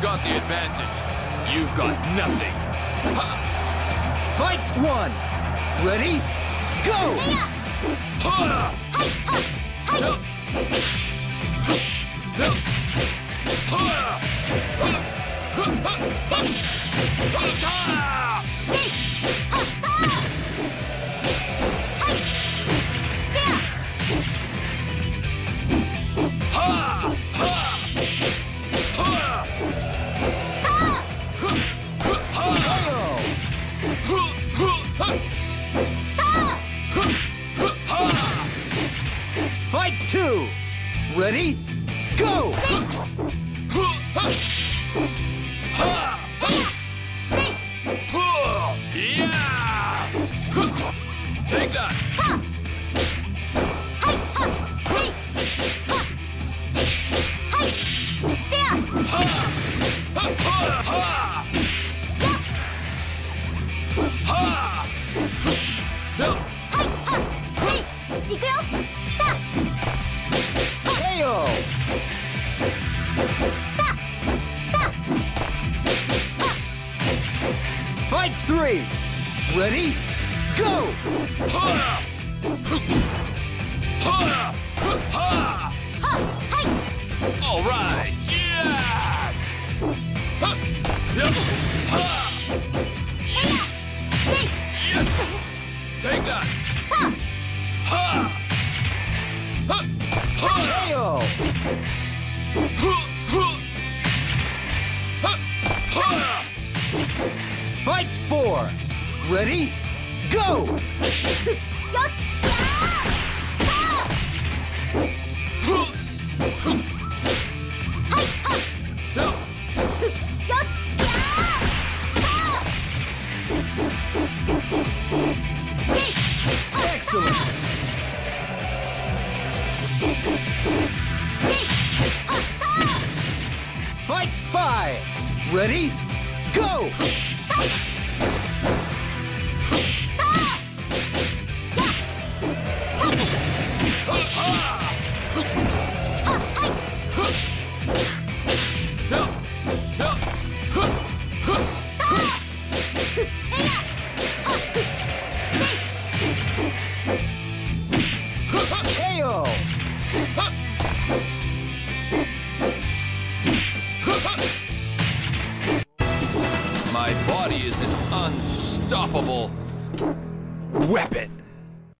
got the advantage. You've got nothing. Fight one. Ready? Go! Ha! Help! Help! Ha! Fight two. Ready? Go! Fight three. Ready? Go! Take that! Ha! KO! Fight four. Ready? Go! Excellent! Fight five. Ready? Go! My body is an unstoppable weapon.